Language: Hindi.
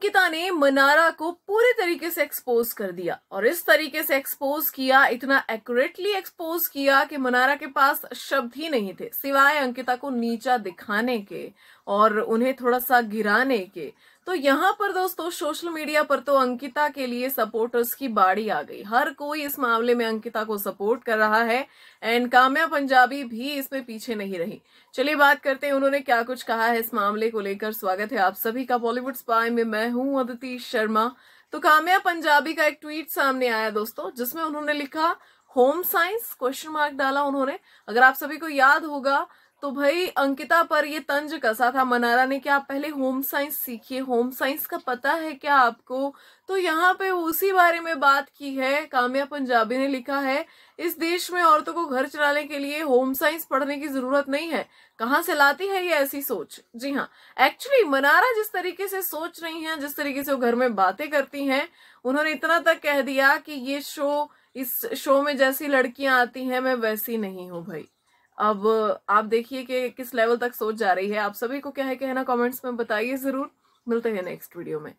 अंकिता ने मनारा को पूरे तरीके से एक्सपोज कर दिया और इस तरीके से एक्सपोज किया, इतना एक्यूरेटली एक्सपोज किया कि मनारा के पास शब्द ही नहीं थे, सिवाय अंकिता को नीचा दिखाने के और उन्हें थोड़ा सा गिराने के। तो यहाँ पर दोस्तों, सोशल मीडिया पर तो अंकिता के लिए सपोर्टर्स की बाड़ी आ गई। हर कोई इस मामले में अंकिता को सपोर्ट कर रहा है एंड काम्या पंजाबी भी इसमें पीछे नहीं रही। चलिए बात करते हैं, उन्होंने क्या कुछ कहा है इस मामले को लेकर। स्वागत है आप सभी का बॉलीवुड स्पाई में, मैं हूँ अदिति शर्मा। तो काम्या पंजाबी का एक ट्वीट सामने आया दोस्तों, जिसमें उन्होंने लिखा होम साइंस क्वेश्चन मार्क डाला उन्होंने। अगर आप सभी को याद होगा तो भाई, अंकिता पर ये तंज कसा था? मनारा ने कि आप पहले होम साइंस सीखिए होम साइंस का पता है क्या आपको? तो यहाँ पे उसी बारे में बात की है, काम्या पंजाबी ने लिखा है, इस देश में औरतों को घर चलाने के लिए होम साइंस पढ़ने की ज़रूरत नहीं है। कहाँ से लाती है ये ऐसी सोच? जी हाँ एक्चुअली मनारा जिस तरीके से सोच रही हैं, जिस तरीके से वो घर में बातें करती हैं, उन्होंने इतना तक कह दिया कि ये शो इस शो में जैसी लड़कियाँ आती हैं, मैं वैसी नहीं हूँ भाई। अब आप देखिए कि किस लेवल तक सोच जा रही है। आप सभी को क्या है कहना कमेंट्स में बताइए ज़रूर। मिलते हैं नेक्स्ट वीडियो में।